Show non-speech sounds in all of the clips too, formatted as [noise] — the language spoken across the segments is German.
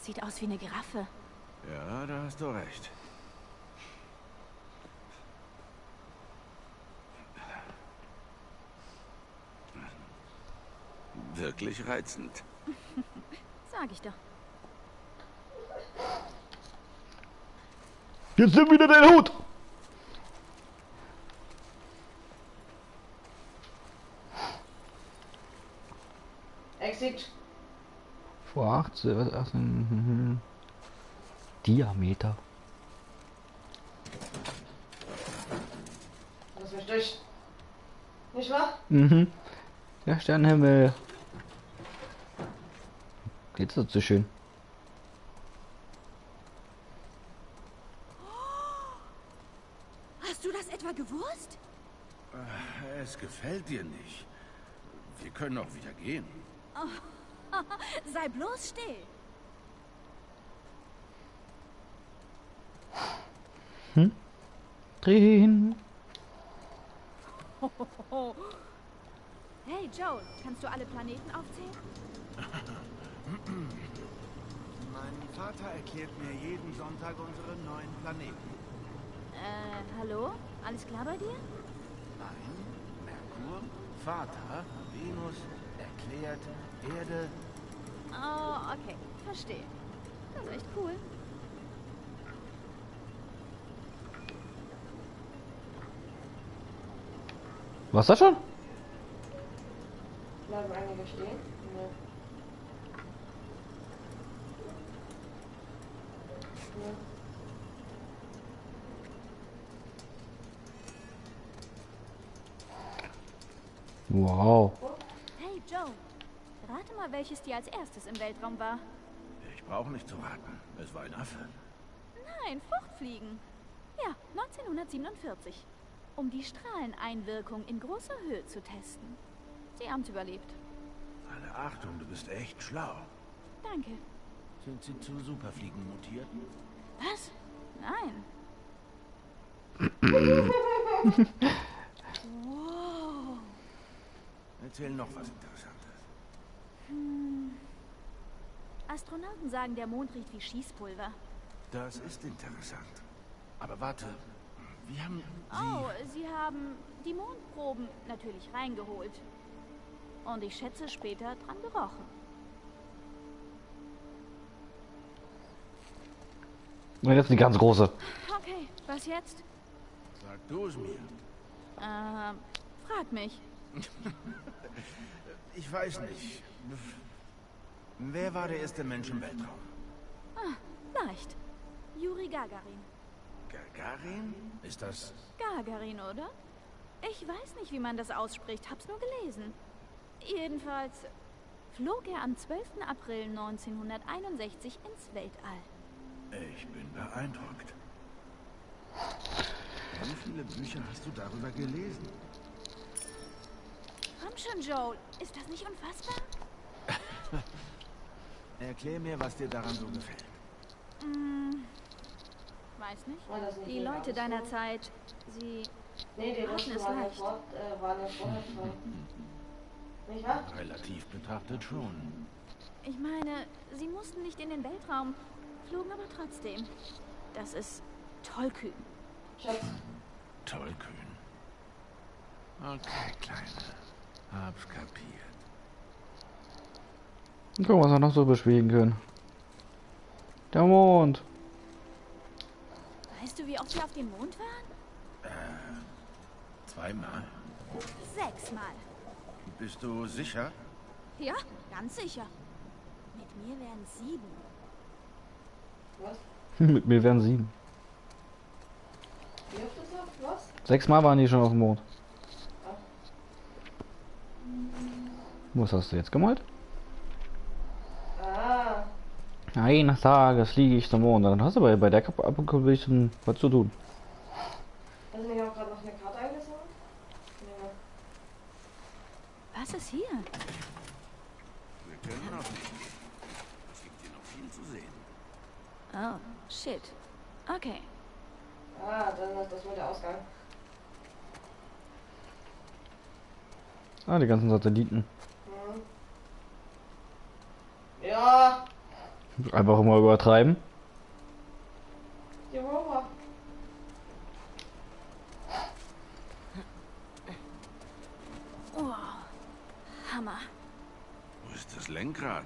Sieht aus wie eine Giraffe. Ja, da hast du recht. Wirklich reizend. [laughs] Sag ich doch. Jetzt nimm wieder den Hut! Exit. Vor 18, was, 18 mhm. Diameter. Lass mich durch. Nicht wahr? Mhm. Der Sternenhimmel. Geht's so zu schön. Hast du das etwa gewusst? Es gefällt dir nicht. Wir können auch wieder gehen. [laughs] Sei bloß still. Drehen. [laughs] Hey Joel, kannst du alle Planeten aufzählen? [clears throat] Mein Vater erklärt mir jeden Sonntag unsere neuen Planeten. Äh, hallo? Alles klar bei dir? Nein, Merkur, Vater, Venus, erklärt, Erde. Oh, okay. Verstehe. Das ist echt cool. Was das schon? Bleiben einige stehen? Nee. Nee. Wow. Rate mal, welches dir als erstes im Weltraum war. Ich brauche nicht zu raten. Es war ein Affe. Nein, Fruchtfliegen. Ja, 1947. Um die Strahleneinwirkung in großer Höhe zu testen. Sie haben's überlebt. Alle Achtung, du bist echt schlau. Danke. Sind sie zu Superfliegen mutiert? Was? Nein. [laughs] wow. Erzähl noch was Interessantes. Astronauten sagen, der Mond riecht wie Schießpulver. Das ist interessant. Aber warte, wie haben Oh, sie haben die Mondproben natürlich reingeholt. Und ich schätze später dran gerochen. Und jetzt die ganz große. Okay, was jetzt? Sag du es mir. Ähm, frag mich. Ich weiß nicht. Wer war der erste Mensch im Weltraum? Leicht. Juri Gagarin. Gagarin? Ist das... Gagarin, oder? Ich weiß nicht, wie man das ausspricht, hab's nur gelesen. Jedenfalls flog er am 12. April 1961 ins Weltall. Ich bin beeindruckt. Wie viele Bücher hast du darüber gelesen? Komm schon, Joel. Ist das nicht unfassbar? [laughs] Erklär mir, was dir daran so gefällt. Hm, weiß nicht. Die Leute deiner Zeit, sie... Nee, die Russen ja leicht. fort, äh, waren. Nicht wahr? Relativ betrachtet schon. Ich meine, sie mussten nicht in den Weltraum, flogen aber trotzdem. Das ist tollkühn. Schatz, Tollkühn. Okay, Kleine. Hab's kapiert. Und gucken, was wir noch so beschwiegen können. Der Mond. Weißt du, wie oft wir auf dem Mond waren? Zweimal. Sechsmal. Bist du sicher? Ja, ganz sicher. Mit mir wären sieben. was? [laughs] Mit mir wären sieben. Wie oft ist das? Was? Sechsmal waren die schon auf dem Mond. Was hast du jetzt gemalt? Ah, Eines Tages fliege ich zum Mond. Dann hast du bei, bei der Kap- Apokalypse was zu tun. hast du mich auch gerade noch eine Karte eingesammelt? Ja. Was ist hier? Wir können noch nicht. Es gibt hier noch viel zu sehen. Oh, shit. Okay. Ah, dann ist das wohl der Ausgang. Ah, die ganzen Satelliten. Ja, Einfach immer übertreiben. Die Rover. Oh, Hammer. Wo ist das Lenkrad?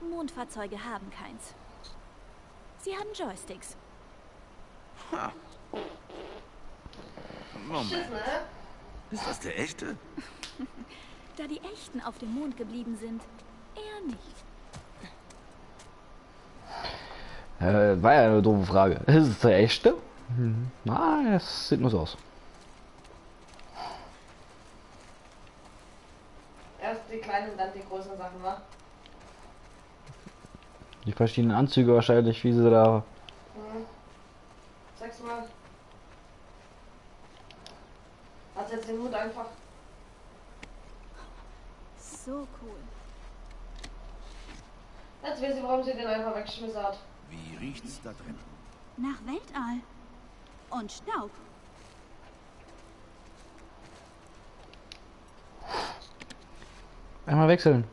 Mondfahrzeuge haben keins. Sie haben Joysticks. Ha. Schiss, Moment, ne? Ist das der echte? Da die Echten auf dem Mond geblieben sind, eher nicht. Äh, war ja eine doofe Frage. Ist es der echte? Hm. Na, es sieht nur so aus. Erst die kleinen, dann die großen Sachen, wa? Die verschiedenen Anzüge wahrscheinlich, wie sie da. Mhm. Sechsmal. Jetzt den Hut einfach. So cool. Jetzt weiß ich, warum sie den einfach weggeschmissen hat. Wie riecht's da drin? Nach Weltall. Und Staub. Einmal wechseln.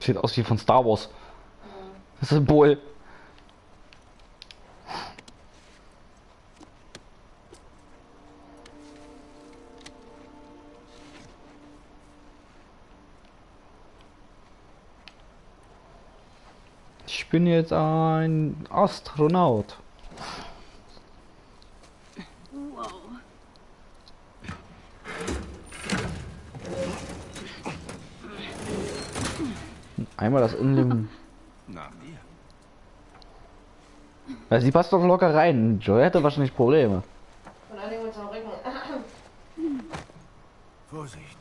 Sieht aus wie von Star Wars. Das Symbol. Bin jetzt ein Astronaut. Wow. Einmal das dir. Ja, sie passt doch locker rein. Joy hätte wahrscheinlich Probleme. Von einigen mit seinem Rücken. Vorsicht.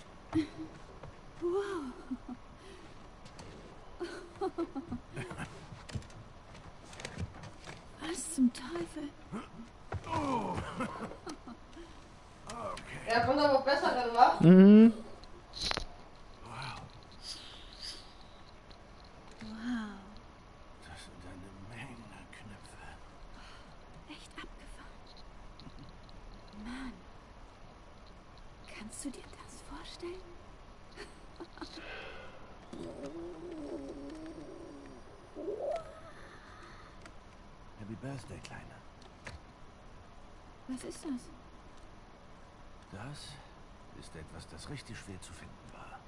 Was zum Teufel? Ja, kommt aber besser drin, wa? Mhm. Wow. Das sind eine Menge Knöpfe. Echt abgefahren. Mann. Kannst du dir das vorstellen? Happy Birthday, Kleiner. Was ist das? Das ist etwas, das richtig schwer zu finden war.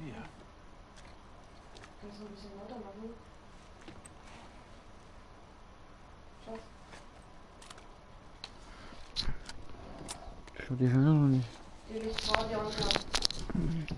Hier. Kannst du ein bisschen lauter machen? Schatz. Ich hab die Finger noch nicht. Die liegt vor dir unten.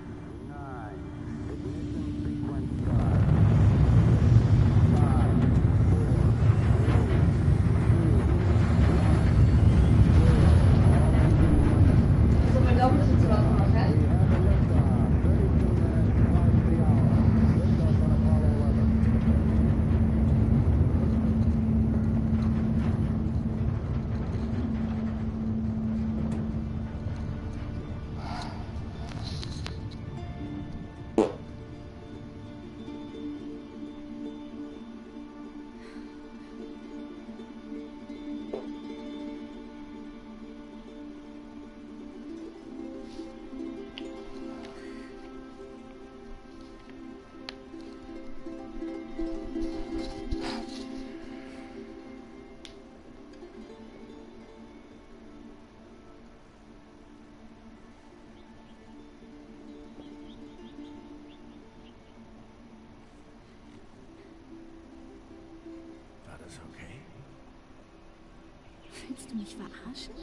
Willst du mich verarschen?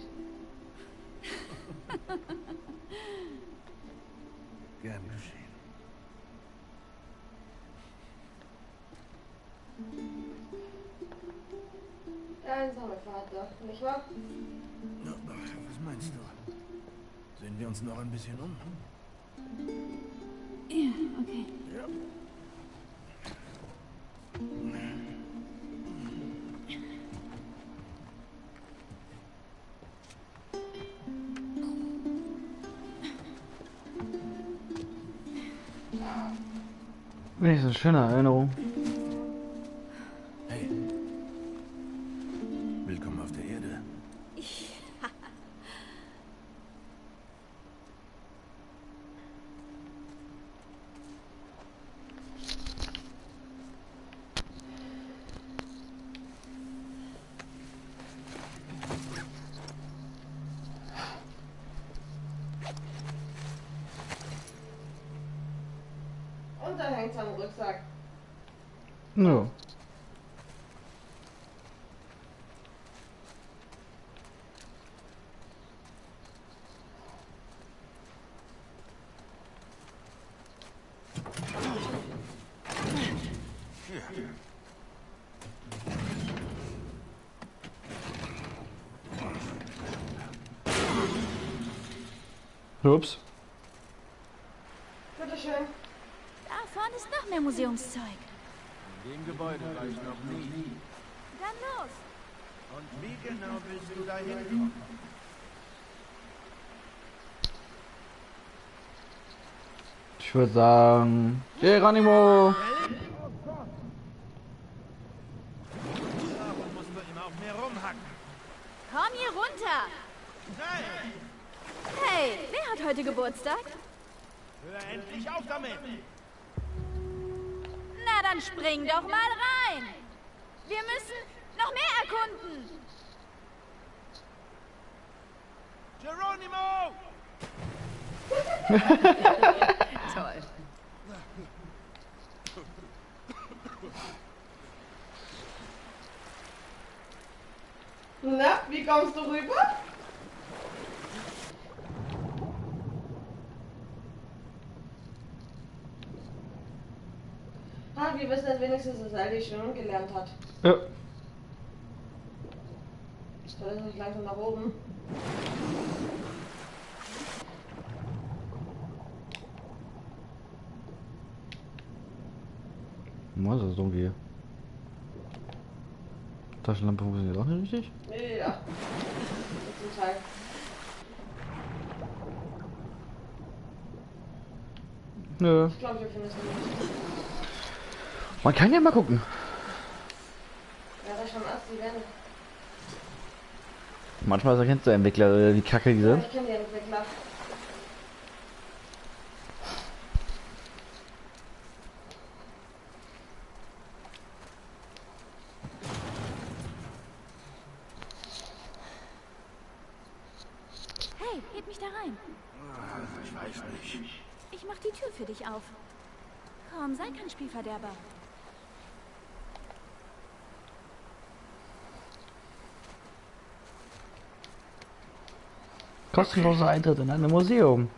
[laughs] Gern geschehen. Der einsame Vater, nicht wahr? Na, was meinst du? Sehen wir uns noch ein bisschen um? Wenigstens eine schöne Erinnerung. Hey. Willkommen auf der Erde. Und Sorry. No. Oops. Noch mehr Museumszeug. In dem Gebäude war ich noch nie. Dann los. Und wie genau willst du da hinkommen? Ich würde sagen. Geronimo! Warum musst du immer auf mir rumhacken? Komm hier runter. Hey, wer hat heute Geburtstag? Hör endlich auf damit! Dann spring doch mal rein. Wir müssen noch mehr erkunden. Geronimo! [laughs] Toll. Na, wie kommst du rüber? Ah, wir wissen jetzt wenigstens, dass Ellie schon gelernt hat. Ja. Soll es nicht langsam nach oben? Was ist das irgendwie? Taschenlampe funktioniert auch nicht richtig? Ja. Zum Teil. Nö. Ich glaube, wir finden es nicht. Man kann ja mal gucken. Ja. Manchmal erkennst du Entwickler, äh, wie kacke die Ja, sind. ich kenne die Entwickler. Hey, heb mich da rein. Ich weiß nicht. Ich mach die Tür für dich auf. Komm, sei kein Spielverderber. Kostenloser Eintritt in ein Museum.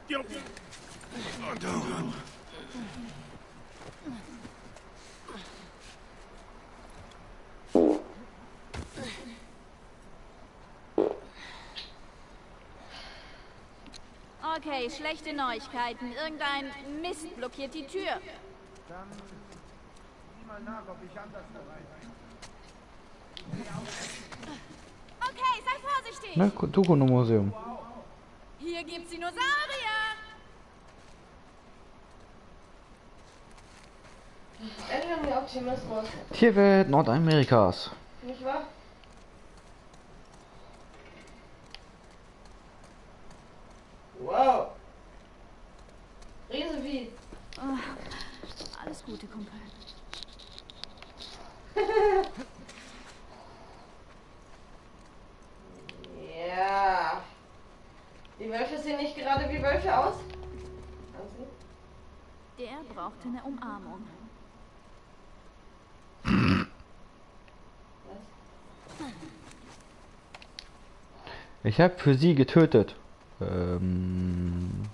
Okay, schlechte Neuigkeiten. Irgendein Mist blockiert die Tür. Dann sieh mal nach, ob ich anders bereit bin. Okay, sei vorsichtig. Ne, Tukuno Museum. Hier gibt's Dinosaurier. Ändern wir Optimismus. Tierwelt Nordamerikas. Nicht wahr? Wow. Riesenvieh. Oh, alles Gute, Kumpel. Ja. Die Wölfe sehen nicht gerade wie Wölfe aus. Hansi? Der brauchte eine Umarmung. Was? Ich habe für sie getötet. Ähm.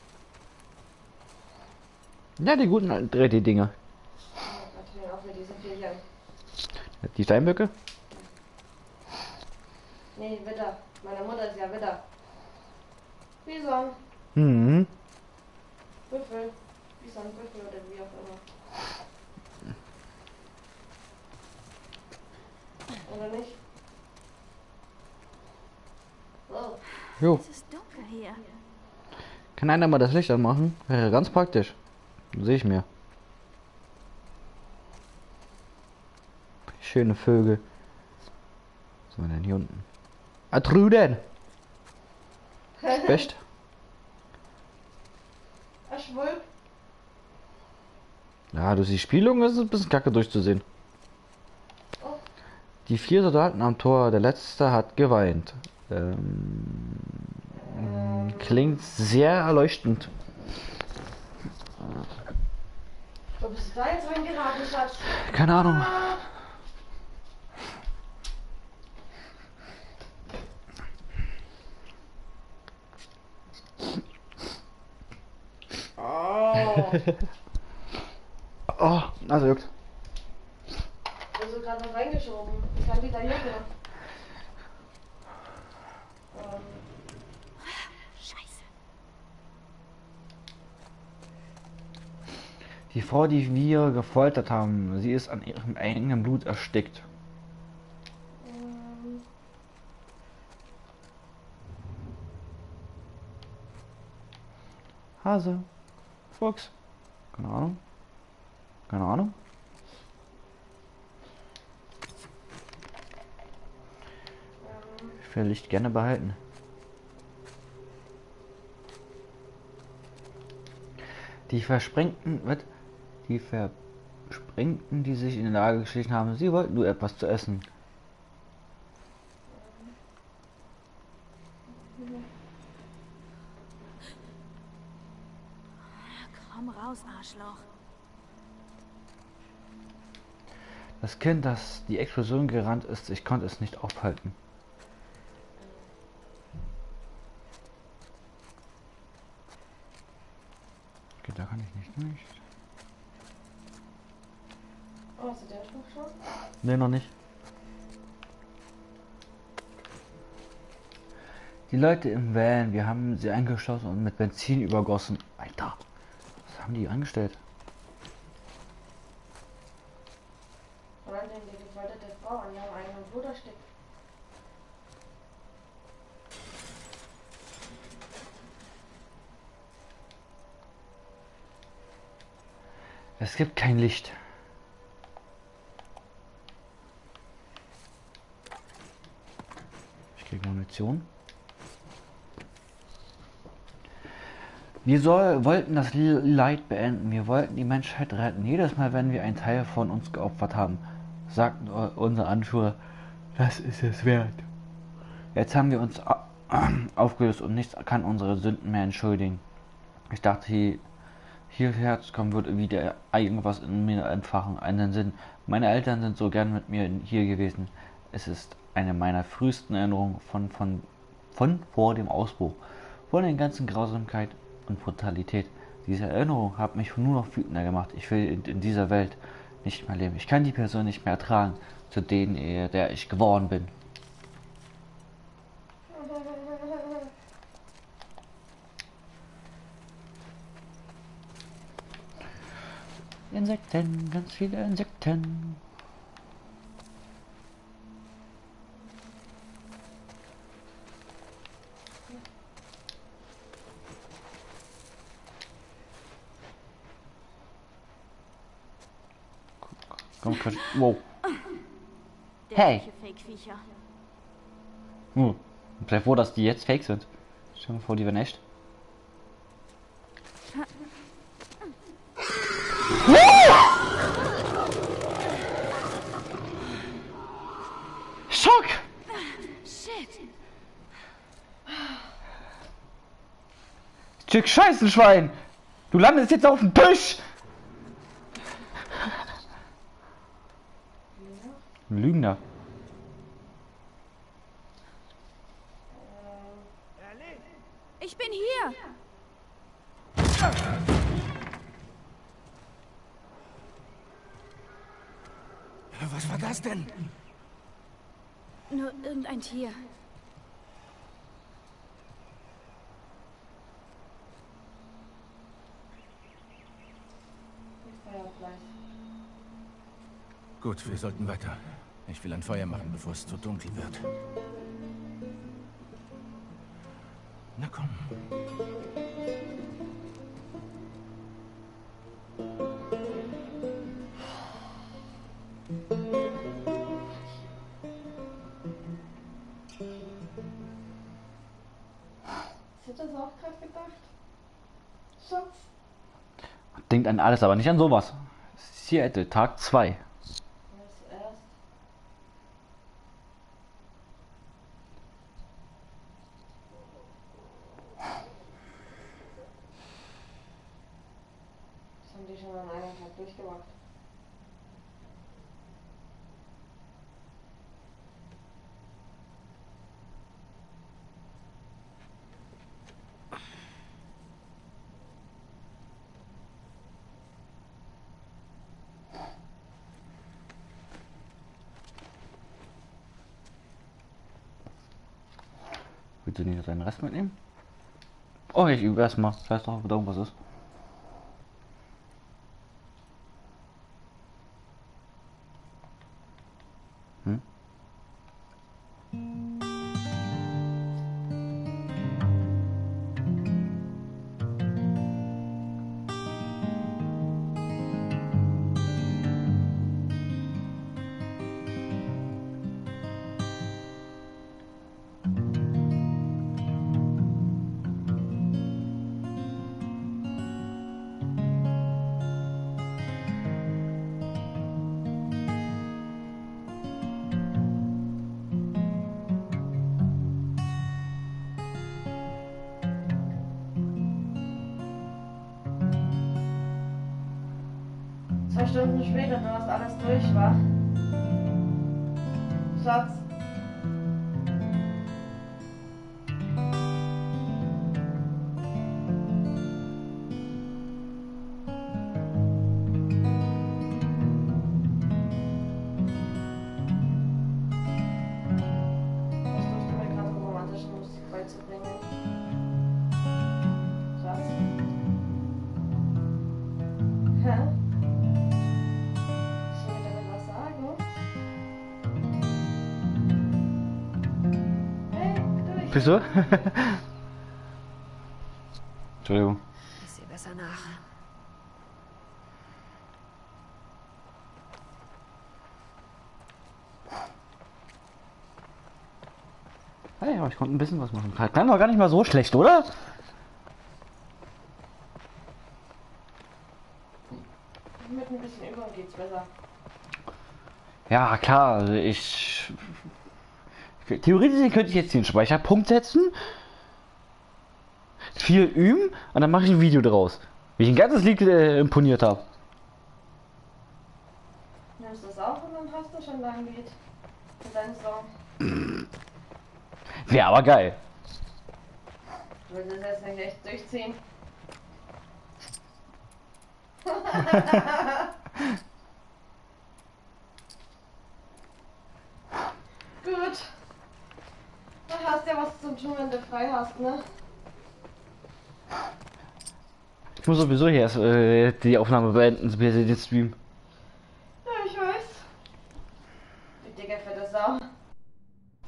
Ja, die guten alten 3D-Dinger. Oh Gott, hör auf mit diesen Viechern. Die Steinböcke? Nee, Widder. Meine Mutter ist ja Widder. Bison. Mhm. Büffel. Bison, Büffel oder wie auch immer. Oder nicht? Jo. Es ist dunkel hier. Kann einer mal das Licht anmachen? Wäre ganz praktisch. Sehe ich mir. Schöne Vögel. Was haben wir denn hier unten? Ah, Truden! Specht? [laughs] Aschwulp. Ja, durch die Spielung ist es ein bisschen kacke durchzusehen. Oh. Die vier Soldaten am Tor, der letzte hat geweint. Ähm, klingt sehr erleuchtend. Wo bist du da jetzt reingeraten, Schatz? Keine Ahnung. Oh. [laughs] Oh, also juckt. Du gerade was reingeschoben? Ich kann wieder hier gemacht. Ähm, Scheiße. Die Frau, die wir gefoltert haben, sie ist an ihrem eigenen Blut erstickt. ähm, Hase. Fuchs. Keine Ahnung. Keine Ahnung. Ich will Licht gerne behalten. Die Versprengten, was? Die Versprengten, die sich in der Lage geschlichen haben, sie wollten nur etwas zu essen. Komm raus, Arschloch. Das Kind, das die Explosion gerannt ist, ich konnte es nicht aufhalten. Okay, da kann ich nicht durch. Hast du den Spruch schon? Ne, noch nicht. Die Leute im Van, wir haben sie eingeschlossen und mit Benzin übergossen. Alter, was haben die angestellt? Oder denn die gefolterte Frau an ihrem eigenen Blut erstickt? Es gibt kein Licht. Munition. Wir soll, wollten das Leid beenden. Wir wollten die Menschheit retten. Jedes Mal, wenn wir einen Teil von uns geopfert haben, sagten u- unser Anführer, das ist es wert. Jetzt haben wir uns [clears throat] aufgelöst und nichts kann unsere Sünden mehr entschuldigen. Ich dachte, hier, hierher zu kommen würde wieder irgendwas in mir entfachen, einen Sinn. Meine Eltern sind so gern mit mir hier gewesen. Es ist eine meiner frühesten Erinnerungen von, von, von vor dem Ausbruch, von der ganzen Grausamkeit und Brutalität. Diese Erinnerung hat mich nur noch wütender gemacht. Ich will in, in dieser Welt nicht mehr leben. Ich kann die Person nicht mehr ertragen, zu denen, äh, der ich geworden bin. Insekten, ganz viele Insekten. Wow. Hey. Hm. Sei froh, dass die jetzt fake sind. Stell dir mal vor, die wären echt. Schock! Shit. Stück Scheißenschwein! Du landest jetzt auf dem Tisch! Lügner. Ich bin hier. Was war das denn? Nur irgendein Tier. Gut, wir sollten weiter. Ich will ein Feuer machen, bevor es zu dunkel wird. Na komm. Hast du das auch gerade gedacht? Schatz? Denkt an alles, aber nicht an sowas. Seattle, Tag 2. Was erst? Das haben die schon an einem Tag durchgemacht. Willst seinen Rest mitnehmen? Oh, ich übe erstmal. Weiß doch, ob da irgendwas ist. Stunden später, wenn das alles durch war. Schatz. Du beizubringen? Schatz? Hä? Du? [laughs] Entschuldigung. Ich sehe besser nach. Hey, aber ich konnte ein bisschen was machen. Klang doch gar nicht mal so schlecht, oder? Mit ein bisschen Übung geht's besser. Ja, klar, also ich. Theoretisch könnte ich jetzt den Speicherpunkt setzen, viel üben und dann mache ich ein Video draus. Wie ich ein ganzes Lied äh, imponiert habe. Nimmst du das auf und dann hast du schon dein Lied. Für deinen Song. Wäre aber geil. Du willst es jetzt nicht echt durchziehen. [laughs] [laughs] Gut. Du hast ja was zum tun, wenn du frei hast, ne? Ich muss sowieso hier erst äh, die Aufnahme beenden, so wie den Stream. Ja, ich weiß. Die dicke fette Sau.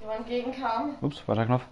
Die man entgegenkam. Ups, war der Knopf.